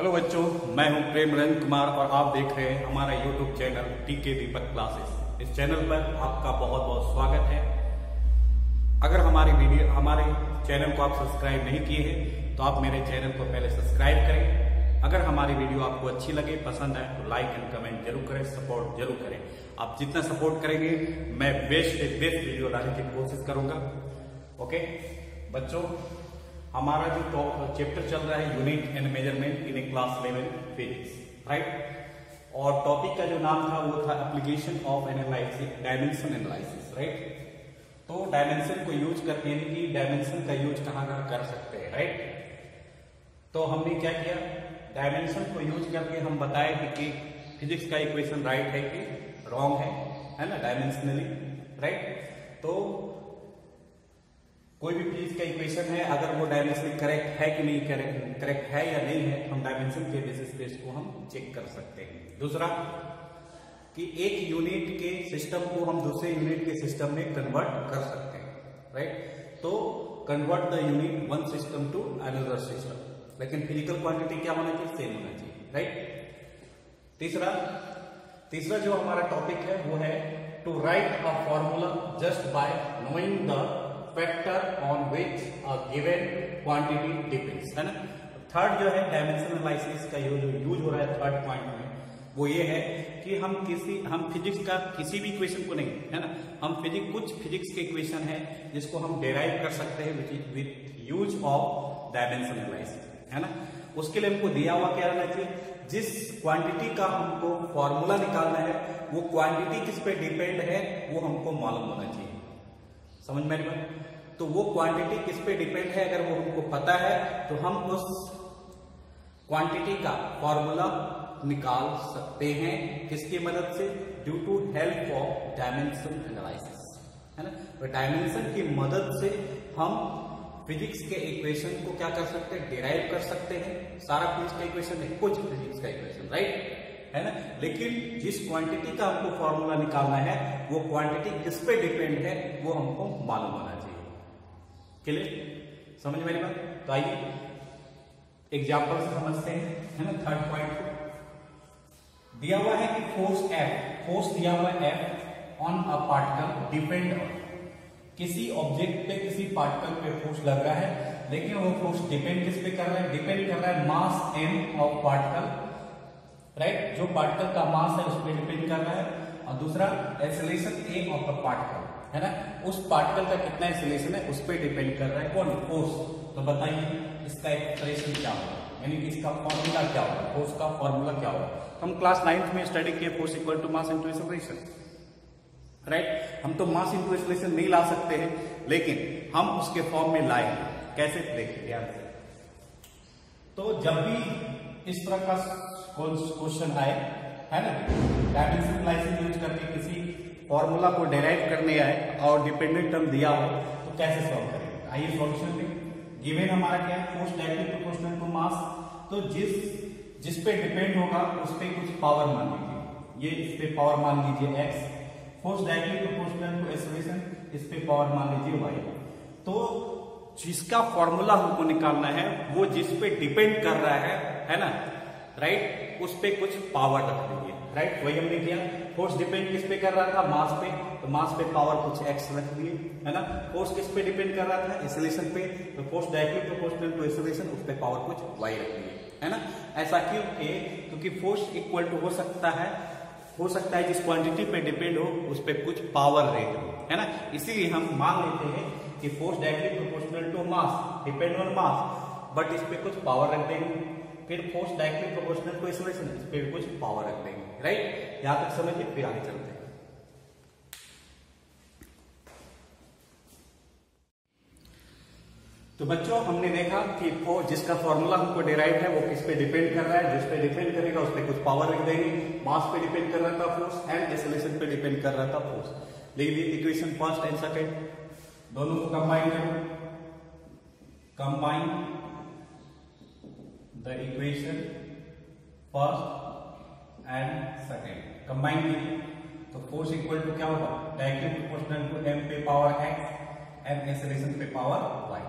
Hello बच्चों, मैं हूँ प्रेम रंग कुमार और आप देख रहे हैं हमारा यूट्यूब चैनल टीके दीपक क्लासेस इस चैनल पर आपका बहुत बहुत स्वागत है। अगर हमारे वीडियो, हमारे चैनल को आप सब्सक्राइब नहीं किए हैं तो आप मेरे चैनल को पहले सब्सक्राइब करें। अगर हमारी वीडियो आपको अच्छी लगे, पसंद आए तो लाइक एंड कमेंट ज़रूर करें सपोर्ट ज़रूर करें। आप जितना सपोर्ट करेंगे, मैं बेस्ट से बेस्ट वीडियो लाने की कोशिश करूँगा। ओके बच्चों हमारा जो चैप्टर चल रहा है unit and measurement in a class eleven physics right और टॉपिक का जो नाम था, वो था application of analysis dimension analysis right तो डायमेंशन को यूज़ करके यानी कि डायमेंशन का यूज़ कहाँ कहाँ कर सकते हैं राइट तो हमने क्या किया? डायमेंशन को यूज़ करके हम बताए थे कि फिजिक्स का इक्वेशन राइट है कि रॉन्ग है है ना? डायमेंशनली राइट तो कोई भी फिजिक्स का इक्वेशन है, अगर वो डायमेंशन करेक्ट है कि नहीं करेक्ट करेक्ट है या नहीं है, हम डायमेंशन के बेसिस पे इसको हम चेक कर सकते हैं। दूसरा, कि एक यूनिट के सिस्टम को हम दूसरे यूनिट के सिस्टम में कन्वर्ट कर सकते हैं राइट तो convert the unit one system to another system लेकिन फ़िज़िकल क्वांटिटी क्या होना चाहिए? सेम होना चाहिए राइट तीसरा तीसरा जो हमारा टॉपिक है, वो है to write a formula just by knowing the factor on which a given quantity depends है ना? थर्ड जो है डायमेंशन एनालिसिस का जो यूज़ हो रहा है थर्ड पॉइंट में, वो ये है कि हम किसी, हम फिजिक्स का किसी भी इक्वेशन को नहीं, है ना? हम फिजिक्स कुछ फिजिक्स के इक्वेशन है जिसको हम डेराइव कर सकते हैं with use of dimension analysis है ना? उसके लिए हमको दिया हुआ क्या रहना चाहिए? जिस क्वांटिटी का हमको फॉर्मूला निकालना है, वो क्वांटिटी किस पे डिपेंड है, वो हमको मालूम होना चाहिए। समझ में बात? तो वो क्वांटिटी किस पे डिपेंड है अगर वो हमको पता है तो हम उस क्वांटिटी का फॉर्मूला निकाल सकते हैं किसकी मदद से? Due to help of dimension analysis है ना? तो डायमेंशन की मदद से हम फिजिक्स के इक्वेशन को क्या कर सकते हैं? डिराइव कर सकते हैं। सारा फिजिक्स का इक्वेशन है कुछ फिजिक्स का इक्वेशन राइट है ना? लेकिन जिस क्वांटिटी का हमको फॉर्मूला निकालना है, वो क्वांटिटी किस पे डिपेंड है, वो हमको मालूम होना चाहिए। क्लियर समझ मेरी बात? तो आइए एग्ज़ाम्पल से समझते हैं, है ना? थर्ड पॉइंट को। दिया हुआ है कि फोर्स एफ़ फोर्स दिया हुआ है F on a particle depend on किसी ऑब्जेक्ट पे, किसी पार्टिकल पे फोर्स लग रहा है, लेकिन वो फोर्स डिपेंड किस पे कर रहा है? डिपेंड कर रहा है mass M of particle right जो पार्टिकल का मास है, उस पर डिपेंड कर रहा है। और दूसरा acceleration A of the particle है ना? उस पार्टिकल का कितना एसिलेशन है, उस पर डिपेंड कर रहा है कौन? फोर्स तो बताइए, इसका एक्सप्रेशन क्या होगा? यानी कि इसका फॉर्मूला क्या होगा? फोर्स का फॉर्मूला क्या होगा? हम क्लास नाइन्थ में स्टडी किए force equal to mass into acceleration right हम तो मास इंटू एसिलेशन नहीं ला सकते हैं, लेकिन हम उसके फॉर्म में लाए कैसे? देखिए, ध्यान से। तो जब भी इस तरह का क्वेश्चन आए, है ना? डायमेंशन लाइसेंस यूज़ करके किसी फॉर्मूला को डेराइव करने आए और डिपेंडेंट टर्म दिया हो तो कैसे सॉल्व करेंगे? आइए सॉल्यूशन में गिवन हमारा क्या है? Force directly proportional to mass तो जिस जिस पे डिपेंड होगा, उस पर कुछ पावर मान लीजिए। ये इस पे पावर मान लीजिए X force directly proportional to acceleration इस पे पावर मान लीजिए वाई तो जिसका फॉर्मूला हमको निकालना है, वो जिस पे डिपेंड कर रहा है है ना? राइट उस पे कुछ पावर रख दीजिए राइट वही हमने किया। फोर्स डिपेंड किस पे कर रहा था? मास पे। तो मास पे पावर कुछ एक्स रख दिए, है ना? फोर्स किस पे डिपेंड कर रहा था? एसिलेशन पे। तो force directly proportional to acceleration उस पे पावर कुछ वाई रख दिए, है ना? ऐसा क्यों? ए क्योंकि फोर्स इक्वल टू हो सकता है। हो सकता है जिस क्वांटिटी पे डिपेंड हो, उस पर कुछ पावर रेट हो, है ना? इसीलिए हम मान लेते हैं कि force directly proportional to mass depend on mass but इस पे कुछ पावर रख देंगे। फिर force directly proportional to acceleration इस पे भी कुछ पावर रख देंगे राइट यहाँ तक समझिए फिर आगे चलते हैं। तो बच्चों, हमने देखा कि फोर्स जिसका फॉर्मूला हमको डिराइव है, वो किस पे डिपेंड कर रहा है, जिस पे डिपेंड करेगा, उस पर कुछ पावर रख देंगे। मास पे डिपेंड कर रहा था फोर्स एंड एक्सेलरेशन पे डिपेंड कर रहा था फोर्स लिख दी इक्वेशन फ़र्स्ट एंड सेकेंड दोनों को कंबाइन करो। Combine the equation first and second. Combine कीजिए तो फोर्स इक्वल टू क्या होगा? डायरेक्टली प्रोपोर्शनल टू एम पे पावर एक्स एम एक्सेलरेशन पे पावर वाई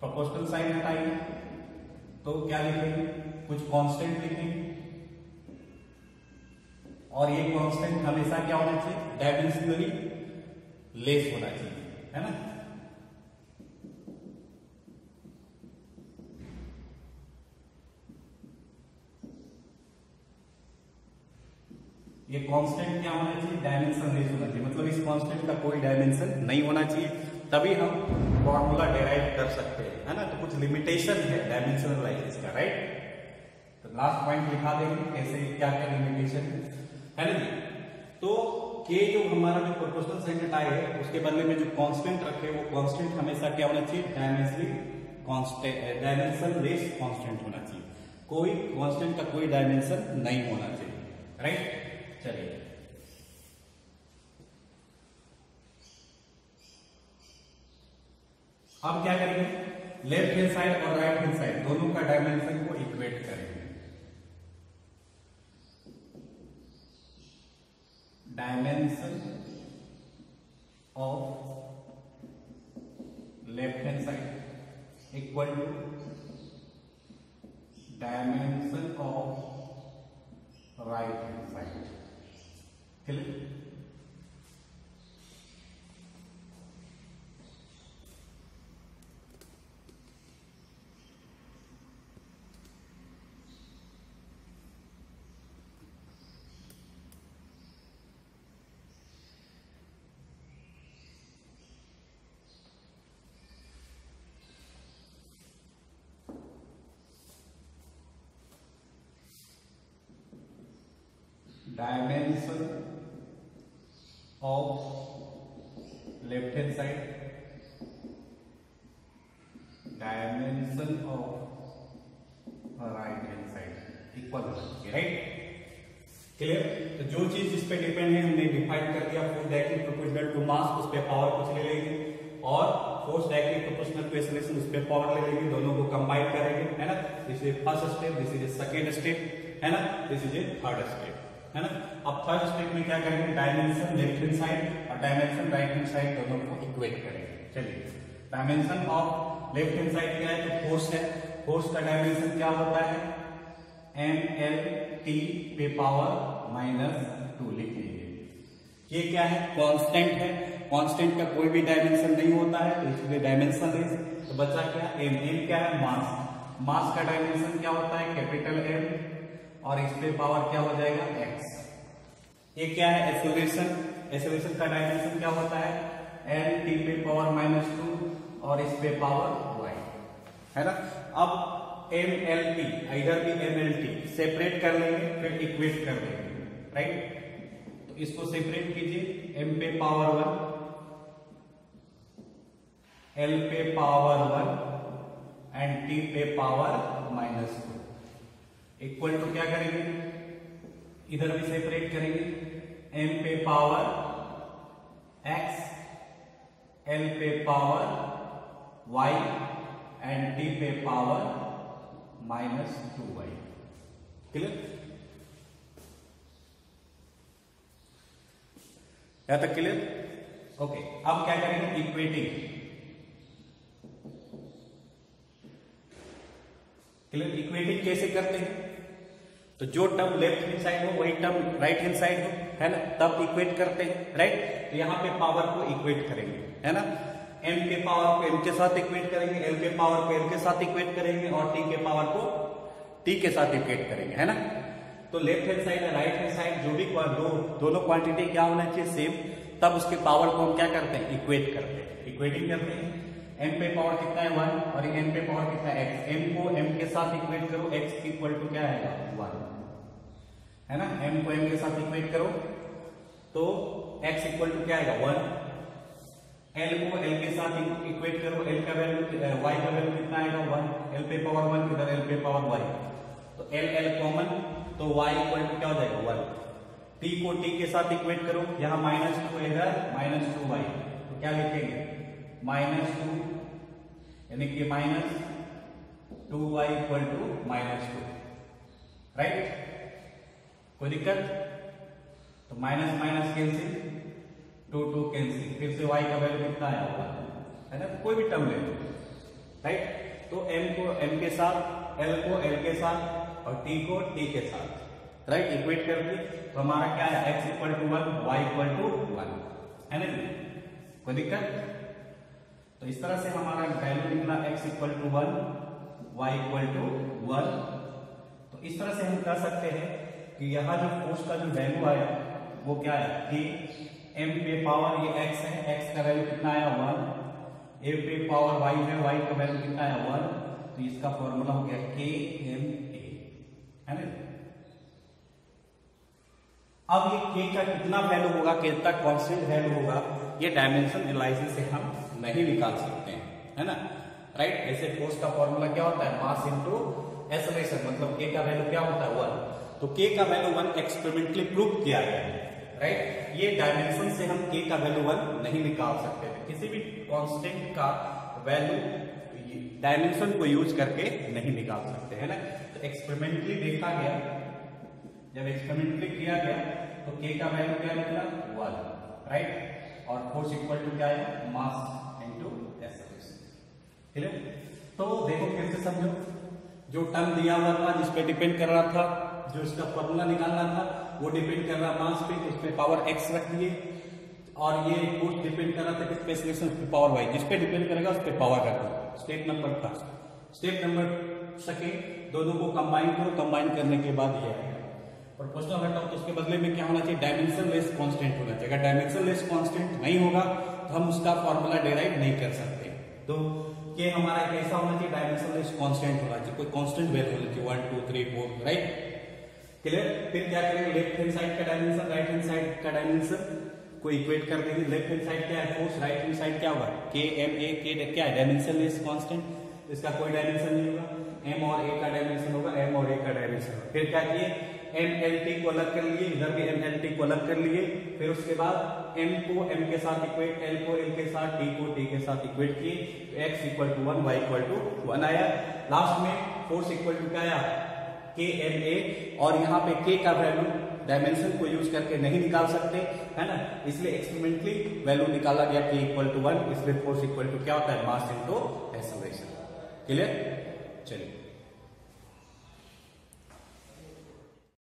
प्रोपोर्शनल साइन हटाइए। तो क्या लिखेंगे? कुछ कांस्टेंट लिखेंगे। और ये कांस्टेंट हमेशा क्या होना चाहिए? डायमेंशनली लेस होना चाहिए। है ना? ये कांस्टेंट क्या होना चाहिए? डायमेंशन लेस होना चाहिए। मतलब इस कांस्टेंट का कोई डायमेंशन नहीं होना चाहिए। तभी हम फॉर्मूला डेराइव कर सकते हैं, है ना? तो कुछ लिमिटेशन है डायमेंशनल लाइसेंस का राइट तो लास्ट पॉइंट लिखा देंगे, कैसे, क्या क्या लिमिटेशन है। ना जी? तो के जो हमारा जो प्रोपोर्शनल सेंटेंट आए है, उसके बदले में जो कांस्टेंट रखे, वो कांस्टेंट हमेशा क्या होना चाहिए? डायमेंशनली डायमेंशन लेस कांस्टेंट होना चाहिए। कोई कांस्टेंट का कोई डायमेंशन नहीं होना चाहिए राइट चलिए अब क्या करेंगे? लेफ़्ट हैंड साइड और राइट हैंड साइड दोनों का डायमेंशन को इक्वेट करेंगे। Dimension of left hand side equal to dimension of right hand side clear dimension of left hand side. Dimension of right hand side. होना चाहिए right clear तो जो चीज़ इस पे डिपेंड है, हमने डिफाइन कर दिया force directly proportional to mass उस पे पावर कुछ ले लेंगे। और force directly proportional to acceleration उस पे पावर ले लेंगे, दोनों को कंबाइन करेंगे, है ना? This is first step this is second step है ना? दिस इज़ थर्ड स्टेप है ना? अब थर्ड स्टेप में क्या करेंगे? डायमेंशन लेफ़्ट हैंड साइड और डायमेंशन राइट हैंड साइड दोनों को इक्वेट करेंगे। चलिए। Dimension of left hand side क्या है? तो फोर्स है। फोर्स का डायमेंशन क्या होता है? एम एल टी पे पावर माइनस टू लिख लीजिए ये क्या है? कांस्टेंट है। कांस्टेंट का कोई भी डायमेंशन नहीं होता है तो इसलिए डायमेंशन है तो बचा क्या? एम एम क्या है? मास मास का डायमेंशन क्या होता है? कैपिटल एम और इस पे पावर क्या हो जाएगा? एक्स ये क्या है? एसोलेशन एसोलेशन का डायमेंशन क्या होता है? एल टी पे पावर माइनस टू और इस पे पावर वाई है ना? अब एम एल टी इधर भी एम एल टी सेपरेट कर लेंगे, फिर इक्वेट कर लेंगे राइट तो इसको सेपरेट कीजिए एम पे पावर वन एल पे पावर वन एंड टी पे power minus two equal to क्या करेंगे? इधर भी सेपरेट करेंगे। एम पे पावर एक्स एल पे पावर वाई एंड डी पे power minus two Y clear यहाँ तक क्लियर ओके अब क्या करेंगे? इक्वेटिंग क्लियर इक्वेटिंग कैसे करते हैं? तो जो टर्म लेफ़्ट हैंड साइड हो, वही टर्म राइट हैंड साइड हो, है ना? तब इक्वेट करते हैं राइट तो यहाँ पे पावर को इक्वेट करेंगे, है ना? एम के पावर को एम के साथ इक्वेट करेंगे एल के पावर को एल के साथ इक्वेट करेंगे और टी के पावर को टी के साथ इक्वेट करेंगे, है ना? तो लेफ़्ट हैंड साइड या राइट हैंड साइड जो भी दो, दोनों क्वांटिटी क्या होना चाहिए सेम तब उसके पावर को हम क्या करते हैं? इक्वेट करते हैं। इक्वेटिंग करते हैं। एम पे पावर कितना है वन और एम पे पावर कितना है एक्स एम को एम के साथ इक्वेट करो एक्स इक्वल टू क्या आएगा? वन है ना? एम को एम के साथ इक्वेट करो तो एक्स इक्वल टू क्या आएगा? वन एल को एल के साथ इक्वेट करो एल का वैल्यू वाई का वैल्यू कितना आएगा? वन एल पे पावर वन इधर एल पे पावर वाई तो एल एल कॉमन तो वाई इक्वल टू क्या हो जाएगा? वन टी को टी के साथ इक्वेट करो, यहाँ माइनस टू इधर माइनस टू वाई तो क्या लिखेंगे? माइनस टू यानी कि minus two Y equal to minus two right कोई दिक्कत? तो minus minus cancel two two cancel फिर से वाई का वैल्यू कितना आया है है ना? कोई भी टर्म ले राइट तो m को, m के साथ एल को एल के साथ और टी को टी के साथ। राइट इक्वेट कर दी तो हमारा क्या है X equal to one Y equal to one है ना कोई दिक्कत? तो इस तरह से हमारा वैल्यू निकला X equal to one Y equal to one तो इस तरह से हम कर सकते हैं कि यहाँ जो फोर्स का जो वैल्यू आया, वो क्या है? कि एम पे पावर ये एक्स है एक्स का वैल्यू कितना आया? वन ए पे पावर वाई है वाई का वैल्यू कितना आया? वन तो इसका फॉर्मूला हो गया के एम ए है ना? अब ये के का कितना वैल्यू होगा कितना कांस्टेंट वैल्यू होगा, ये डायमेंशन एनालिसिस से हम नहीं निकाल सकते हैं, है ना? राइट ऐसे फोर्स का फॉर्मूला क्या होता है? मास इनटू एक्सेलरेशन मतलब के का वैल्यू क्या होता है? वन तो के का वैल्यू वन एक्सपेरिमेंटली प्रूव किया गया है राइट ये डायमेंशन से हम के का वैल्यू वन नहीं निकाल सकते थे। किसी भी कॉन्स्टेंट का वैल्यू डायमेंशन को यूज़ करके नहीं निकाल सकते, है ना? तो एक्सपेरिमेंटली देखा गया जब एक्सपेरिमेंटली किया गया तो के का वैल्यू क्या निकला? वन राइट और फोर्स इक्वल टू क्या है? मास इंटू क्लियर तो देखो फिर से समझो। जो टर्म दिया हुआ था जिसपे डिपेंड कर रहा था, जो इसका फॉर्मूला निकालना था, वो डिपेंड कर रहा मास पे तो उसपे पावर एक्स रख दिए। और ये फोर्स डिपेंड कर रहा था किस पे सिलेक्शन पे? पावर वाई जिस पे डिपेंड करेगा, उस पे पावर रख दो। Step number first step number second दोनों को कंबाइन करो। कंबाइन करने के बाद ये आएगा क्वेश्चन हटाओ तो उसके बदले में क्या होना चाहिए? डायमेंशन लेस कॉन्स्टेंट होना चाहिए। अगर डायमेंशन लेस कॉन्स्टेंट नहीं होगा तो हम उसका फॉर्मूला डिराइव नहीं कर सकते। तो ये हमारा एक ऐसा होना चाहिए डायमेंशन लेस कॉन्स्टेंट होना चाहिए। कोई कॉन्स्टेंट वैल्यू होना चाहिए। One two three four right clear फिर क्या करेंगे? लेफ़्ट हैंड साइड का डायमेंशन राइट हैंड साइड का डायमेंशन को इक्वेट कर देंगे। लेफ़्ट हैंड साइड क्या है? फोर्स राइट हैंड साइड क्या होगा? के एम ए के क्या है? डायमेंशन लेस कॉन्स्टेंट इसका कोई डायमेंशन नहीं होगा। एम और ए का डायमेंशन होगा। एम और ए का डायमेंशन फिर क्या किए एम एल टी को अलग कर लिए, इधर भी एम एल टी को अलग कर लिए, फिर उसके बाद एम को एम के साथ इक्वेट एल को एल के साथ टी को टी के साथ इक्वेट किए X equal to one Y equal to one आया। लास्ट में फोर्स इक्वल टू क्या आया? के एम ए और यहाँ पे के का वैल्यू डायमेंशन को यूज़ करके नहीं निकाल सकते, है ना? इसलिए एक्सपेरिमेंटली वैल्यू निकाला गया के इक्वल टू वन इसलिए फोर्स इक्वल टू क्या होता है? मास इंटू एक्सलेशन क्लियर चलिए।